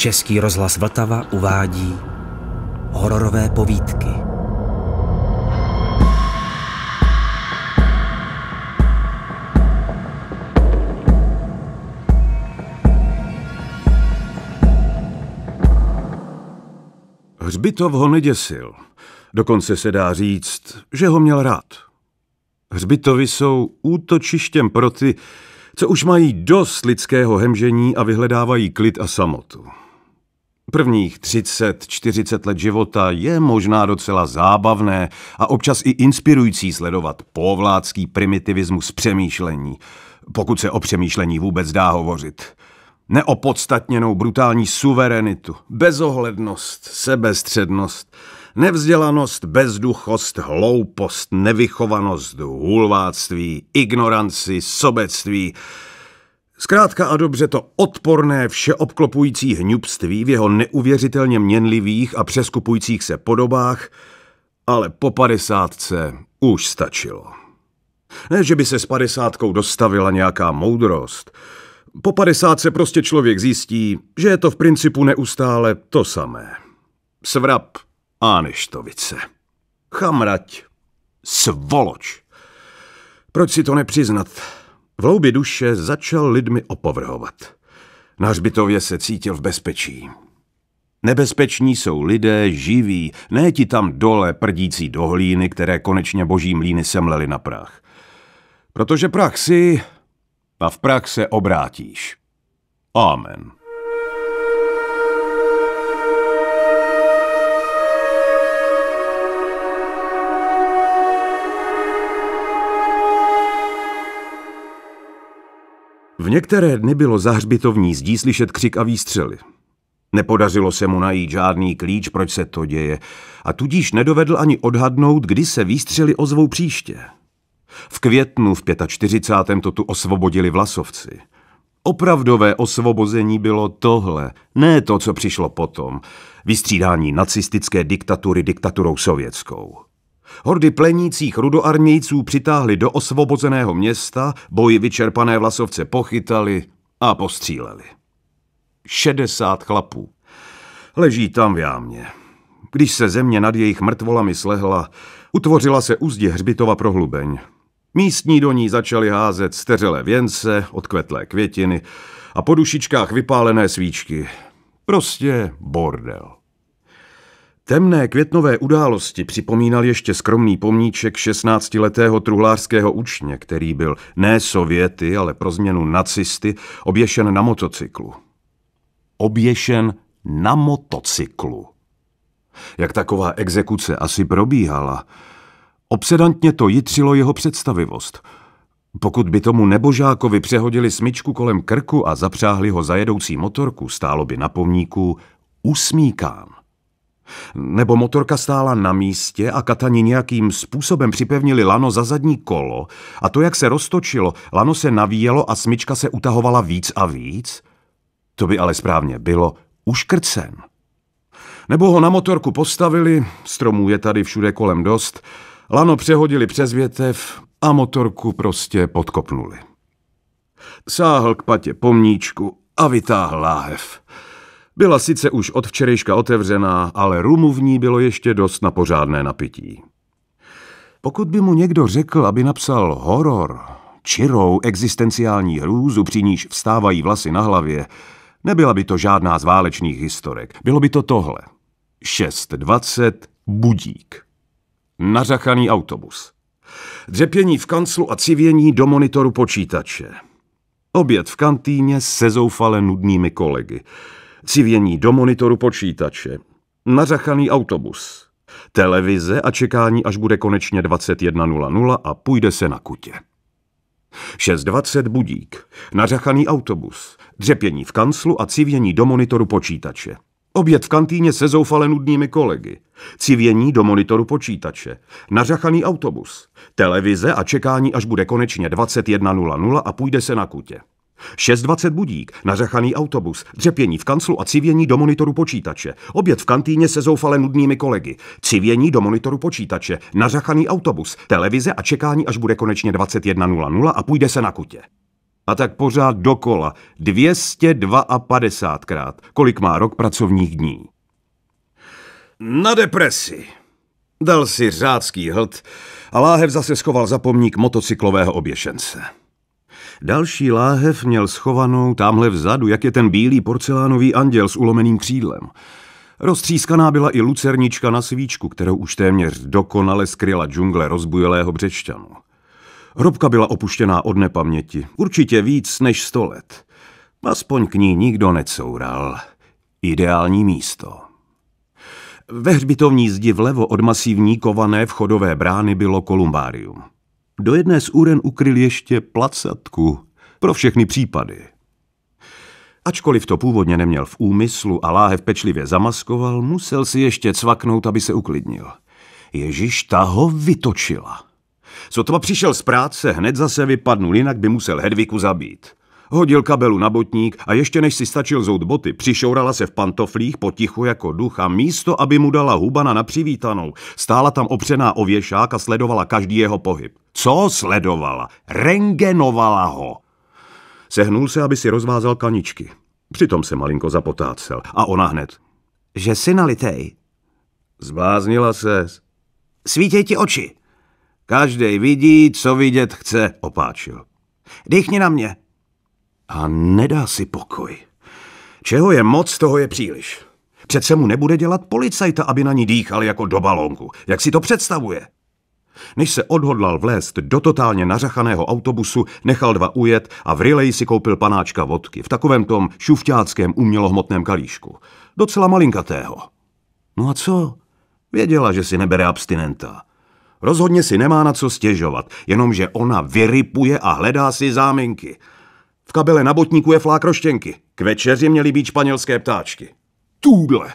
Český rozhlas Vltava uvádí hororové povídky. Hřbitov ho neděsil. Dokonce se dá říct, že ho měl rád. Hřbitovy jsou útočištěm pro ty, co už mají dost lidského hemžení a vyhledávají klid a samotu. Prvních 30-40 let života je možná docela zábavné a občas i inspirující sledovat povládský primitivismus přemýšlení, pokud se o přemýšlení vůbec dá hovořit. Neopodstatněnou brutální suverenitu, bezohlednost, sebestřednost, nevzdělanost, bezduchost, hloupost, nevychovanost, hulváctví, ignoranci, sobectví – Zkrátka a dobře to odporné všeobklopující hňubství v jeho neuvěřitelně měnlivých a přeskupujících se podobách, ale po padesátce už stačilo. Ne, že by se s padesátkou dostavila nějaká moudrost. Po padesátce prostě člověk zjistí, že je to v principu neustále to samé. Svrap a neštovice. Chamrať. Svoloč. Proč si to nepřiznat? V hloubi duše začal lidmi opovrhovat. Na hřbitově se cítil v bezpečí. Nebezpeční jsou lidé živí, ne ti tam dole prdící do hlíny, které konečně boží mlíny semleli na prach. Protože prach si a v prach se obrátíš. Amen. V některé dny bylo za hřbitovní zdí slyšet křik a výstřely. Nepodařilo se mu najít žádný klíč, proč se to děje, a tudíž nedovedl ani odhadnout, kdy se výstřely ozvou příště. V květnu v 45. to tu osvobodili vlasovci. Opravdové osvobození bylo tohle, ne to, co přišlo potom. Vystřídání nacistické diktatury diktaturou sovětskou. Hordy plenících rudoarmějců přitáhli do osvobozeného města, boji vyčerpané vlasovce pochytali a postříleli. 60 chlapů. Leží tam v jámě. Když se země nad jejich mrtvolami slehla, utvořila se úzdě hřbitova prohlubeň. Místní do ní začali házet steřelé věnce, odkvetlé květiny a po dušičkách vypálené svíčky. Prostě bordel. Temné květnové události připomínal ještě skromný pomníček 16-letého truhlářského učně, který byl ne sověty, ale pro změnu nacisty, oběšen na motocyklu. Oběšen na motocyklu. Jak taková exekuce asi probíhala. Obsedantně to jitřilo jeho představivost. Pokud by tomu nebožákovi přehodili smyčku kolem krku a zapřáhli ho za jedoucí motorku, stálo by na pomníku usmíkán. Nebo motorka stála na místě a katani nějakým způsobem připevnili lano za zadní kolo a to, jak se roztočilo, lano se navíjelo a smyčka se utahovala víc a víc? To by ale správně bylo uškrcen. Nebo ho na motorku postavili, stromů je tady všude kolem dost, lano přehodili přes větev a motorku prostě podkopnuli. Sáhl k patě pomníčku a vytáhl láhev. Byla sice už od včerejška otevřená, ale rumu v ní bylo ještě dost na pořádné napití. Pokud by mu někdo řekl, aby napsal horor, čirou existenciální hrůzu, při níž vstávají vlasy na hlavě, nebyla by to žádná z válečných historek. Bylo by to tohle. 6.20 budík. Nařachaný autobus. Dřepění v kanclu a civění do monitoru počítače. Oběd v kantýně se zoufale nudnými kolegy civění do monitoru počítače, nařachaný autobus, televize a čekání, až bude konečně 21.00 a půjde se na kutě. 6.20 budík, nařachaný autobus, dřepění v kanclu a civění do monitoru počítače. Oběd v kantýně se zoufale nudnými kolegy. Civění do monitoru počítače. Nařachaný autobus. Televize a čekání, až bude konečně 21.00 a půjde se na kutě. 6.20 budík, nařachaný autobus, dřepění v kanclu a civění do monitoru počítače. Oběd v kantýně se zoufale nudnými kolegy. Civění do monitoru počítače, nařachaný autobus, televize a čekání, až bude konečně 21.00 a půjde se na kutě. A tak pořád dokola, 252krát, kolik má rok pracovních dní. Na depresi. Dal si řádský hlad a láhev zase schoval za pomník motocyklového oběšence. Další láhev měl schovanou tamhle vzadu, jak je ten bílý porcelánový anděl s ulomeným křídlem. Roztřískaná byla i lucernička na svíčku, kterou už téměř dokonale skryla džungle rozbujelého břečťanu. Hrobka byla opuštěná od nepaměti, určitě víc než sto let. Aspoň k ní nikdo necoural. Ideální místo. Ve hřbitovní zdi vlevo od masivní kované vchodové brány bylo kolumbárium. Do jedné z úren ukryl ještě placatku pro všechny případy. Ačkoliv to původně neměl v úmyslu a láhev pečlivě zamaskoval, musel si ještě cvaknout, aby se uklidnil. Ježíš ta ho vytočila. Sotva přišel z práce, hned zase vypadnul, jinak by musel Hedviku zabít. Hodil kabelu na botník a ještě než si stačil zout boty, přišourala se v pantoflích potichu jako duch a místo, aby mu dala hubana na přivítanou, stála tam opřená o věšák a sledovala každý jeho pohyb. Co sledovala? Rengenovala ho. Sehnul se, aby si rozvázal kaničky. Přitom se malinko zapotácel. A ona hned. Že si nalitej. Zbláznila se. Svítěj ti oči. Každý vidí, co vidět chce, opáčil. Dýchni na mě. A nedá si pokoj. Čeho je moc, toho je příliš. Přece mu nebude dělat policajta, aby na ní dýchal jako do balónku. Jak si to představuje? Než se odhodlal vlézt do totálně nařachaného autobusu, nechal dva ujet a v rileji si koupil panáčka vodky v takovém tom šufťáckém umělohmotném kalíšku. Docela malinkatého. No a co? Věděla, že si nebere abstinenta. Rozhodně si nemá na co stěžovat, jenomže ona vyrypuje a hledá si záminky. V kabele na botníku je flák roštěnky. K večeři měly být španělské ptáčky. Tůdle!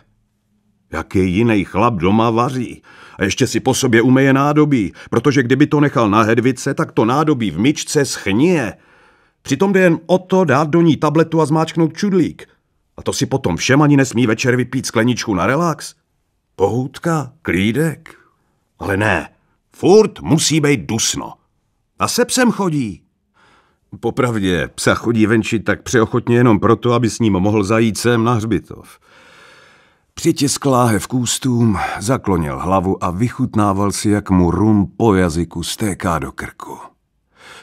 Jaký jiný chlap doma vaří? A ještě si po sobě umeje nádobí, protože kdyby to nechal na hedvice, tak to nádobí v myčce schnie. Přitom jde jen o to dát do ní tabletu a zmáčknout čudlík. A to si potom všem ani nesmí večer vypít skleničku na relax. Pohůdka, klídek. Ale ne, furt musí být dusno. A se psem chodí. Popravdě, psa chodí venčit tak přeochotně jenom proto, aby s ním mohl zajít sem na hřbitov. Přitiskl láhev k ústům, zaklonil hlavu a vychutnával si, jak mu rum po jazyku stéká do krku.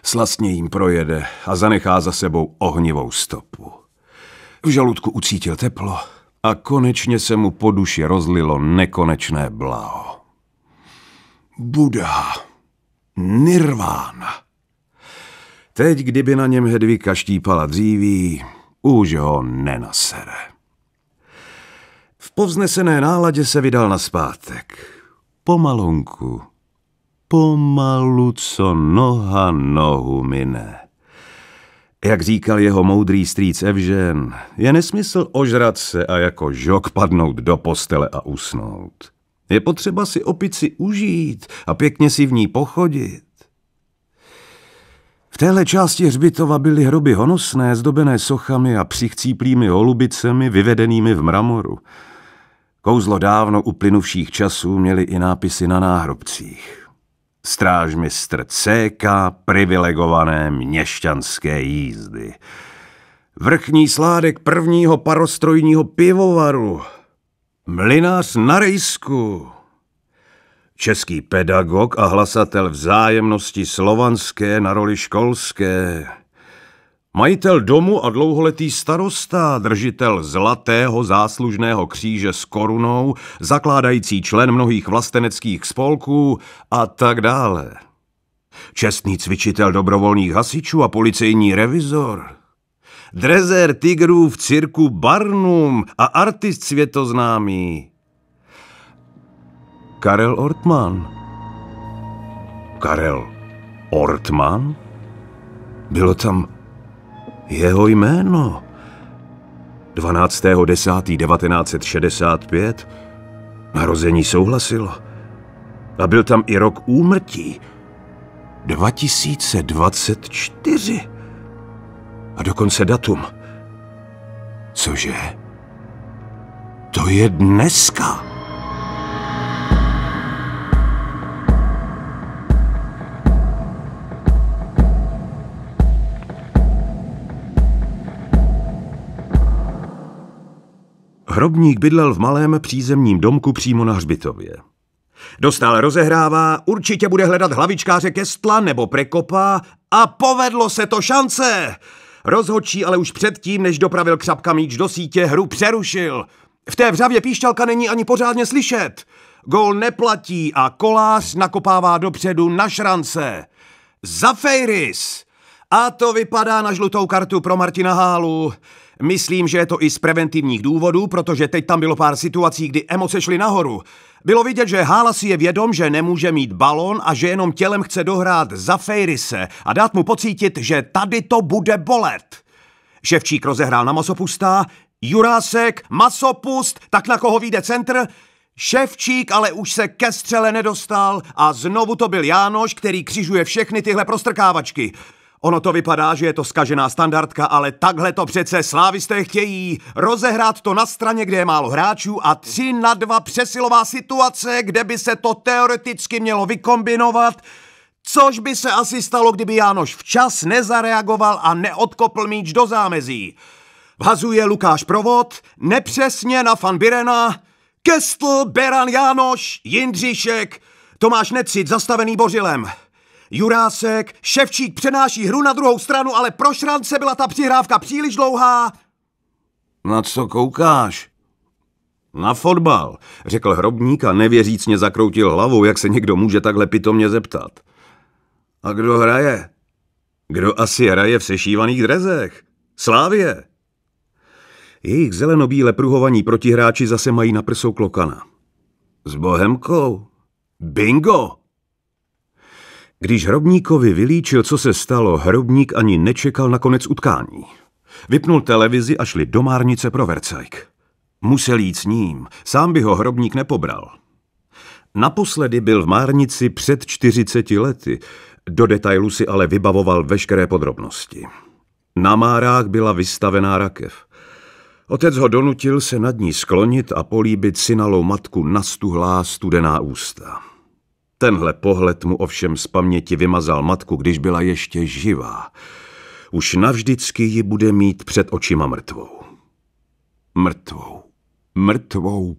Slastně jim projede a zanechá za sebou ohnivou stopu. V žaludku ucítil teplo a konečně se mu po duši rozlilo nekonečné blaho. Buddha. Nirvána. Teď, kdyby na něm Hedvika štípala dříví, už ho nenasere. V povznesené náladě se vydal na zpátek. Pomalonku. Pomalu, co noha nohu mine. Jak říkal jeho moudrý strýc Evžen, je nesmysl ožrat se a jako žok padnout do postele a usnout. Je potřeba si opici užít a pěkně si v ní pochodit. V téhle části hřbitova byly hroby honosné, zdobené sochami a přichcíplými holubicemi vyvedenými v mramoru. Kouzlo dávno uplynuvších časů měli i nápisy na náhrobcích. Strážmistr CK privilegované měšťanské jízdy. Vrchní sládek prvního parostrojního pivovaru. Mlinář na rejsku. Český pedagog a hlasatel vzájemnosti slovanské na roli školské. Majitel domu a dlouholetý starosta, držitel zlatého záslužného kříže s korunou, zakládající člen mnohých vlasteneckých spolků a tak dále. Čestný cvičitel dobrovolných hasičů a policejní revizor. Drezer tigrů v cirku Barnum a artist světoznámý. Karel Ortman. Karel Ortman? Bylo tam jeho jméno. 12.10.1965 narození souhlasilo. A byl tam i rok úmrtí. 2024. A dokonce datum. Cože? To je dneska. Hrobník bydlel v malém přízemním domku přímo na hřbitově. Dostal rozehrává, určitě bude hledat hlavičkáře Kestla nebo Prekopa a povedlo se to šance! Rozhodčí ale už předtím, než dopravil křapka míč do sítě, hru přerušil. V té vřavě píšťalka není ani pořádně slyšet. Gól neplatí a kolář nakopává dopředu na šrance. Za Fejris! A to vypadá na žlutou kartu pro Martina Hálu. Myslím, že je to i z preventivních důvodů, protože teď tam bylo pár situací, kdy emoce šly nahoru. Bylo vidět, že Hála si je vědom, že nemůže mít balon a že jenom tělem chce dohrát za Fejrise a dát mu pocítit, že tady to bude bolet. Ševčík rozehrál na masopustá, Jurásek, masopust, tak na koho vyjde centr? Ševčík ale už se ke střele nedostal a znovu to byl Jánoš, který křižuje všechny tyhle prostrkávačky. Ono to vypadá, že je to skažená standardka, ale takhle to přece slávisté chtějí. Rozehrát to na straně, kde je málo hráčů a tři na dva přesilová situace, kde by se to teoreticky mělo vykombinovat, což by se asi stalo, kdyby Jánoš včas nezareagoval a neodkopl míč do zámezí. Vhazuje Lukáš Provod, nepřesně na Fan Birena, Kestl, Beran Jánoš, Jindříšek, Tomáš Necit zastavený Bořilem. Jurásek, Ševčík přenáší hru na druhou stranu, ale pro Šrance byla ta přihrávka příliš dlouhá. Na co koukáš? Na fotbal, řekl hrobník a nevěřícně zakroutil hlavou, jak se někdo může takhle pitomně zeptat. A kdo hraje? Kdo asi hraje v sešívaných drezech? Slávě. Jejich zelenobíle pruhovaní protihráči zase mají na prsou klokana. S Bohemkou? Bingo! Když Hrobníkovi vylíčil, co se stalo, Hrobník ani nečekal na konec utkání. Vypnul televizi a šli do Márnice pro Vercajk. Musel jít s ním, sám by ho Hrobník nepobral. Naposledy byl v Márnici před 40 lety, do detailu si ale vybavoval veškeré podrobnosti. Na Márách byla vystavená rakev. Otec ho donutil se nad ní sklonit a políbit synalou matku na stuhlá studená ústa. Tenhle pohled mu ovšem z paměti vymazal matku, když byla ještě živá. Už navždycky ji bude mít před očima mrtvou. Mrtvou, mrtvou,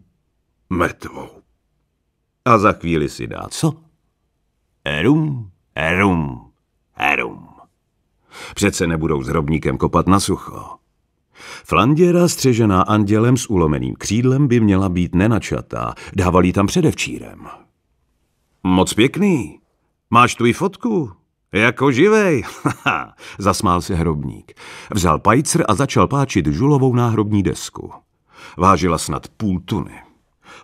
mrtvou. A za chvíli si dá co? Erum, erum, erum. Přece nebudou s hrobníkem kopat na sucho. Flanděra střežená andělem s ulomeným křídlem by měla být nenačatá. Dávali tam předevčírem. Moc pěkný. Máš i fotku? Jako živej. Zasmál se hrobník. Vzal pajcr a začal páčit žulovou náhrobní desku. Vážila snad půl tuny.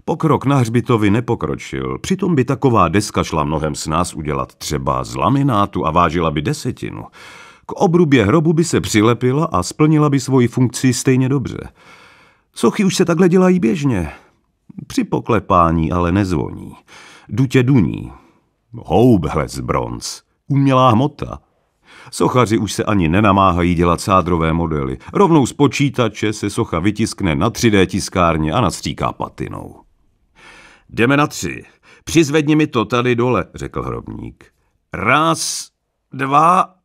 Pokrok na hřbitovi nepokročil, přitom by taková deska šla mnohem s nás udělat třeba z laminátu a vážila by desetinu. K obrubě hrobu by se přilepila a splnila by svoji funkci stejně dobře. Sochy už se takhle dělají běžně. Při poklepání ale nezvoní. Dutě duní. Houbhle z bronz. Umělá hmota. Sochaři už se ani nenamáhají dělat sádrové modely. Rovnou z počítače se socha vytiskne na 3D tiskárně a nastříká patinou. Jdeme na tři. Přizvedni mi to tady dole, řekl hrobník. Raz, dva,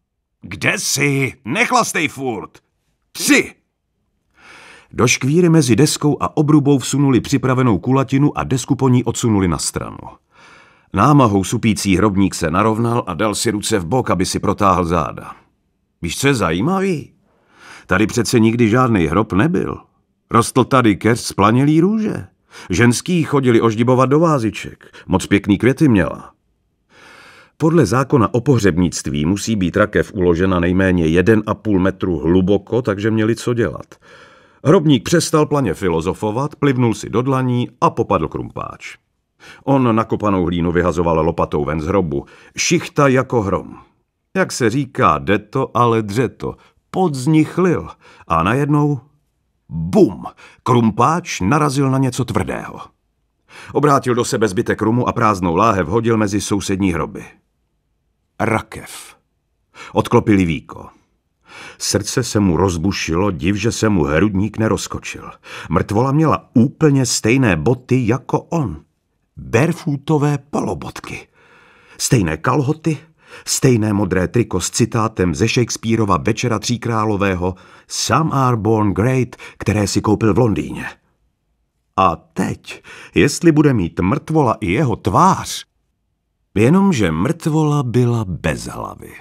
kde jsi? Nechlastej furt. Tři. Do škvíry mezi deskou a obrubou vsunuli připravenou kulatinu a desku po ní odsunuli na stranu. Námahou supící hrobník se narovnal a dal si ruce v bok, aby si protáhl záda. Víš, co je zajímavý? Tady přece nikdy žádný hrob nebyl. Rostl tady keř z planělý růže. Ženský chodili oždibovat do váziček. Moc pěkný květy měla. Podle zákona o pohřebnictví musí být rakev uložena nejméně 1,5 metru hluboko, takže měli co dělat. Hrobník přestal planě filozofovat, plivnul si do dlaní a popadl krumpáč. On nakopanou hlínu vyhazoval lopatou ven z hrobu. Šichta jako hrom. Jak se říká, jde to, ale dře to. Pod z nich lil. A najednou... Bum! Krumpáč narazil na něco tvrdého. Obrátil do sebe zbytek rumu a prázdnou láhev hodil mezi sousední hroby. Rakev. Odklopili víko. Srdce se mu rozbušilo, div, že se mu hrudník nerozkočil. Mrtvola měla úplně stejné boty jako on barefootové polobotky. Stejné kalhoty, stejné modré triko s citátem ze Shakespeareova Večera tříkrálového Some are born great, které si koupil v Londýně. A teď, jestli bude mít mrtvola i jeho tvář, jenomže mrtvola byla bez hlavy.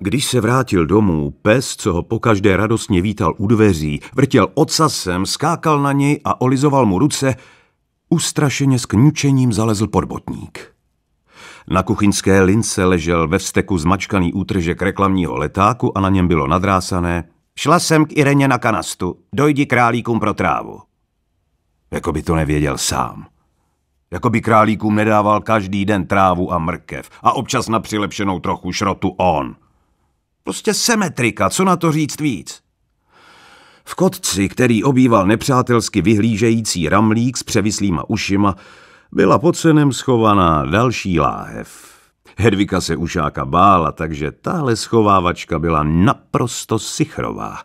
Když se vrátil domů, pes, co ho pokaždé radostně vítal u dveří, vrtěl ocasem, skákal na něj a olizoval mu ruce, ustrašeně s kňučením zalezl pod botník. Na kuchyňské lince ležel ve vsteku zmačkaný útržek reklamního letáku a na něm bylo nadrásané Šla jsem k Ireně na kanastu, dojdi králíkům pro trávu. Jako by to nevěděl sám. Jako by králíkům nedával každý den trávu a mrkev a občas na přilepšenou trochu šrotu on – Prostě semetrika, co na to říct víc? V kotci, který obýval nepřátelsky vyhlížející ramlík s převislýma ušima, byla pod senem schovaná další láhev. Hedvika se ušáka bála, takže tahle schovávačka byla naprosto sichrová.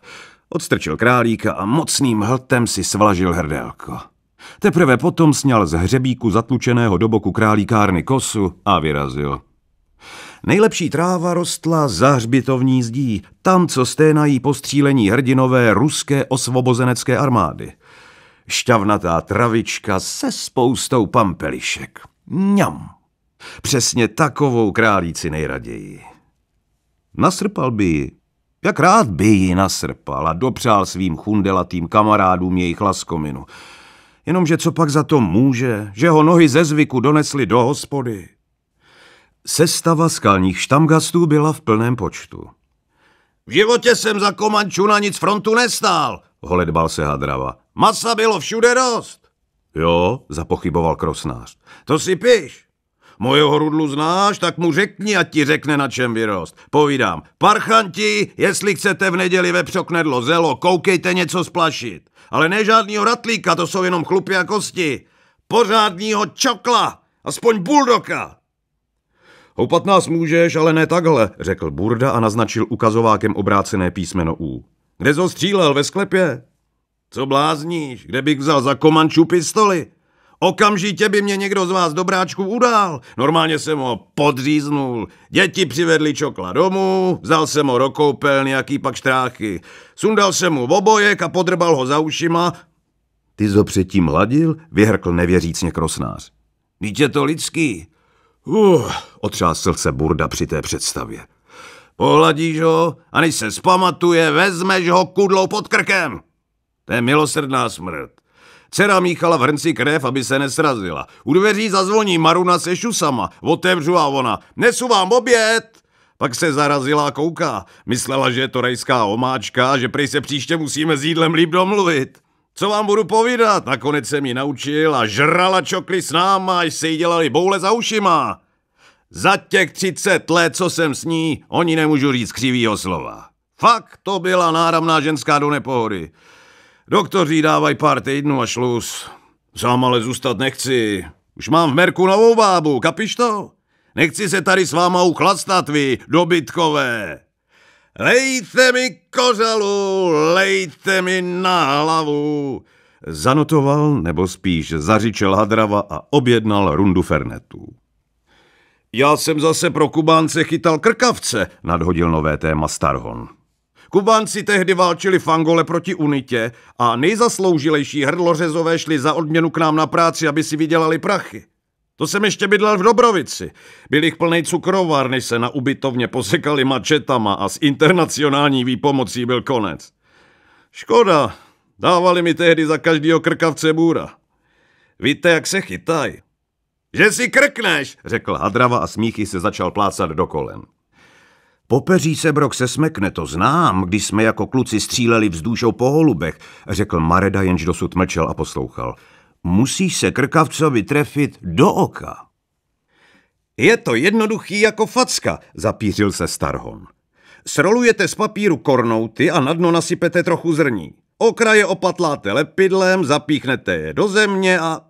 Odstrčil králíka a mocným hltem si svlažil hrdelko. Teprve potom sněl z hřebíku zatlučeného do boku králíkárny kosu a vyrazil. Nejlepší tráva rostla za hřbitovní zdí, tam, co sténají postřílení hrdinové ruské osvobozenecké armády. Šťavnatá travička se spoustou pampelišek. Mňam. Přesně takovou králíci nejraději. Nasrpal by ji. Jak rád by ji nasrpal a dopřál svým chundelatým kamarádům jejich laskominu. Jenomže co pak za to může, že ho nohy ze zvyku donesly do hospody. Sestava skalních štamgastů byla v plném počtu. V životě jsem za Komanču na nic frontu nestál, holedbal se Hadrava. Masa bylo všude dost. Jo, zapochyboval krosnář. To si piš. Mojeho rudlu znáš, tak mu řekni, ať ti řekne, na čem vyrost. Povídám, parchanti, jestli chcete v neděli vepřoknedlo zelo, koukejte něco splašit. Ale ne žádnýho ratlíka, to jsou jenom chlupy a kosti. Pořádního čokla, aspoň buldoka. Houpat nás můžeš, ale ne takhle, řekl Burda a naznačil ukazovákem obrácené písmeno U. Kde jsi střílel, ve sklepě? Co blázníš, kde bych vzal za komanču pistoli? Okamžitě by mě někdo z vás dobráčku udál. Normálně jsem ho podříznul. Děti přivedli čokla domů, vzal jsem ho do koupel, nějaký pak štráchy. Sundal jsem mu obojek a podrbal ho za ušima. Ty zo předtím hladil? Vyhrkl nevěřícně krosnář. Víte to lidský. Uh, otřásl se Burda při té představě. Pohladíš ho a než se zpamatuje, vezmeš ho kudlou pod krkem. To je milosrdná smrt. Dcera míchala v hrnci krev, aby se nesrazila. U dveří zazvoní Maruna se šusama. Otevřu a ona. Nesu vám oběd! Pak se zarazila a kouká. Myslela, že je to rejská omáčka, že prej se příště musíme s jídlem líp domluvit. Co vám budu povídat? Nakonec jsem ji naučil a žrala čokly s náma, až se jí dělali boule za ušima. Za těch třicet let, co jsem s ní, oni nemůžu říct křivýho slova. Fakt to byla náramná ženská do nepohody. Doktoři dávají pár týdnů a šluz. Sám ale zůstat nechci. Už mám v merku novou bábu, kapiš to? Nechci se tady s váma uchlastat, vy dobytkové. Lejte mi kořalu, lejte mi na hlavu. Zanotoval, nebo spíš zařičel Hadrava a objednal rundu fernetů. Já jsem zase pro Kubánce chytal krkavce, nadhodil nové téma Starhon. Kubánci tehdy válčili v Angole proti unitě a nejzasloužilejší hrdlořezové šli za odměnu k nám na práci, aby si vydělali prachy. To jsem ještě bydlel v Dobrovici. Byl jich plný cukrovar, než se na ubytovně posekali mačetama a s internacionální výpomocí byl konec. Škoda, dávali mi tehdy za každýho krkavce bůra. Víte, jak se chytaj? Že si krkneš, řekl Hadrava a smíchy se začal plácat do kolen. Popeří se brok se smekne, to znám, když jsme jako kluci stříleli vzdušou po holubech, řekl Mareda, jenž dosud mlčel a poslouchal musíš se krkavcovi trefit do oka. Je to jednoduchý jako facka, zapířil se Starhon. Srolujete z papíru kornouty a na dno nasypete trochu zrní. Okraje opatláte lepidlem, zapíchnete je do země a...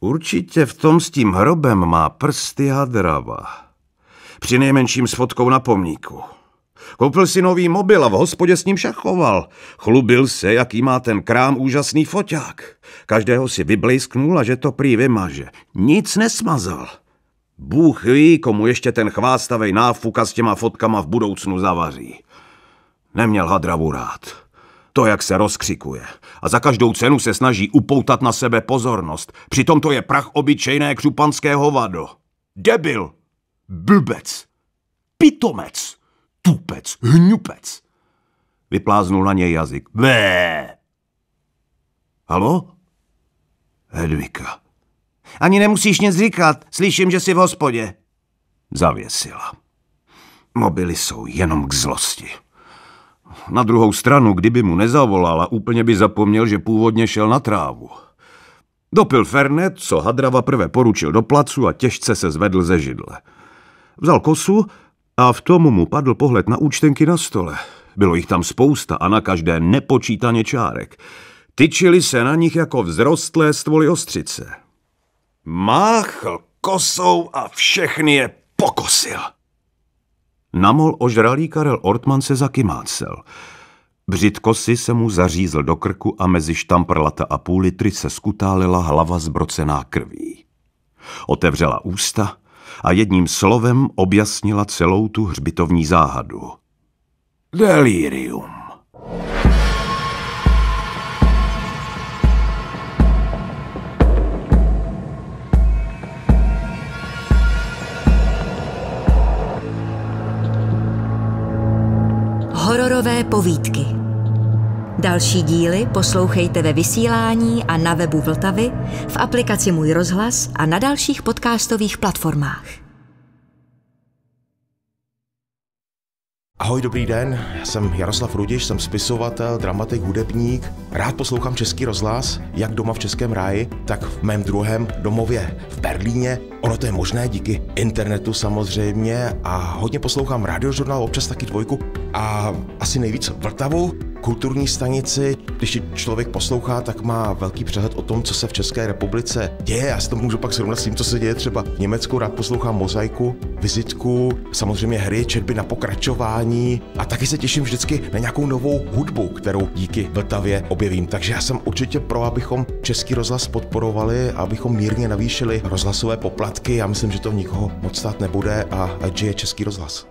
Určitě v tom s tím hrobem má prsty hadrava. Při nejmenším s fotkou na pomníku. Koupil si nový mobil a v hospodě s ním šachoval. Chlubil se, jaký má ten krám úžasný foťák. Každého si vyblejsknul a že to prý vymaže. Nic nesmazal. Bůh ví, komu ještě ten chvástavej náfuka s těma fotkama v budoucnu zavaří. Neměl Hadravu rád. To, jak se rozkřikuje. A za každou cenu se snaží upoutat na sebe pozornost. Přitom to je prach obyčejné křupanské hovado. Debil. Blbec. Pitomec. Tupec. Hňupec. Vypláznul na něj jazyk. Bé. Halo? Hedvika. Ani nemusíš nic říkat, slyším, že jsi v hospodě. Zavěsila. Mobily jsou jenom k zlosti. Na druhou stranu, kdyby mu nezavolala, úplně by zapomněl, že původně šel na trávu. Dopil Fernet, co Hadrava prvé poručil do placu a těžce se zvedl ze židle. Vzal kosu a v tomu mu padl pohled na účtenky na stole. Bylo jich tam spousta a na každé nepočítaně čárek. Tyčili se na nich jako vzrostlé stvoly ostřice. Máchl kosou a všechny je pokosil. Namol ožralý Karel Ortman se zakymácel. Břit kosy se mu zařízl do krku a mezi štamprlata a půl litry se skutálila hlava zbrocená krví. Otevřela ústa a jedním slovem objasnila celou tu hřbitovní záhadu. Delirium. Hororové povídky. Další díly poslouchejte ve vysílání a na webu Vltavy, v aplikaci Můj rozhlas a na dalších podcastových platformách. Ahoj, dobrý den, jsem Jaroslav Rudiš, jsem spisovatel, dramatik, hudebník. Rád poslouchám český rozhlas, jak doma v Českém ráji, tak v mém druhém domově v Berlíně. Ono to je možné díky internetu samozřejmě a hodně poslouchám radiožurnál, občas taky dvojku a asi nejvíc Vltavu, kulturní stanici. Když člověk poslouchá, tak má velký přehled o tom, co se v České republice děje. Já si to můžu pak srovnat s tím, co se děje třeba v Německu. Rád poslouchám mozaiku, vizitku, samozřejmě hry, četby na pokračování a taky se těším vždycky na nějakou novou hudbu, kterou díky Vltavě objevím. Takže já jsem určitě pro, abychom český rozhlas podporovali, abychom mírně navýšili rozhlasové poplatky. Já myslím, že to nikoho moc stát nebude a žije český rozhlas.